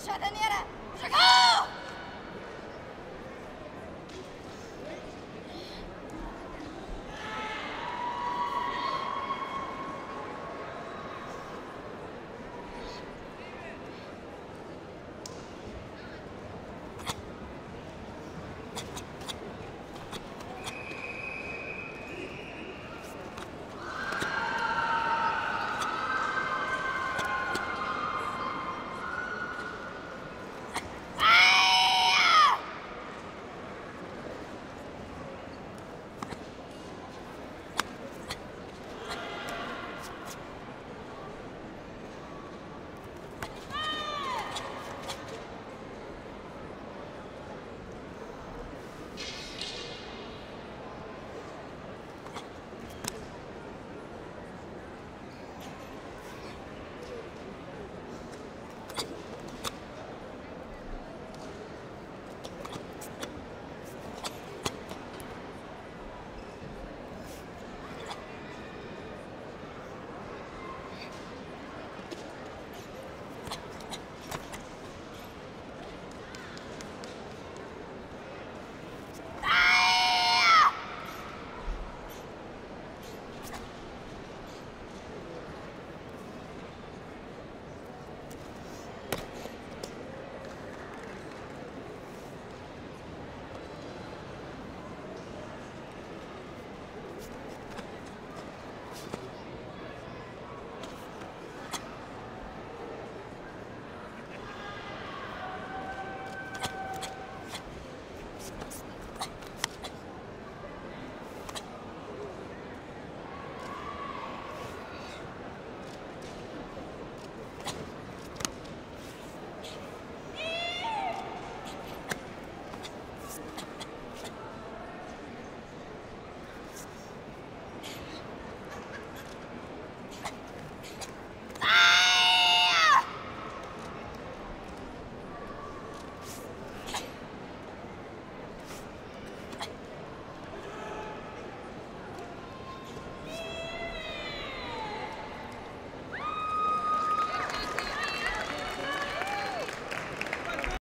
Sudah, 许看